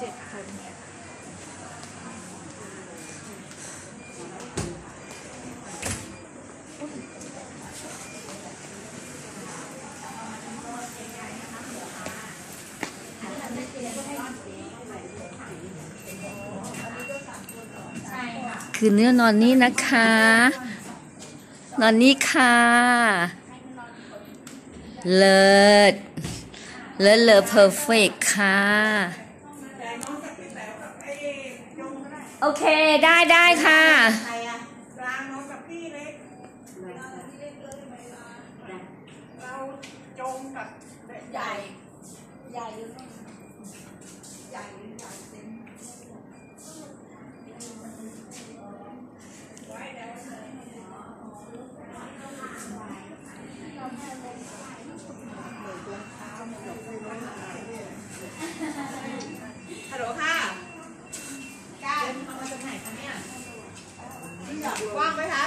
เจ็ดคนเนี่ยคือเนื้อนอนนี่นะคะ นอนนี่ค่ะ เลิศ เลิศเลอเพอร์เฟกค่ะ โอเคได้ได้ค่ะ ใครอะกลางน้องกับพี่เล็กเราจงกับใหญ่ ใหญ่หรือไม่ใหญ่หรือใหญ่เต็มไว้แล้วเลย ว่างไหมคะ อยากลงด้วยค่ะ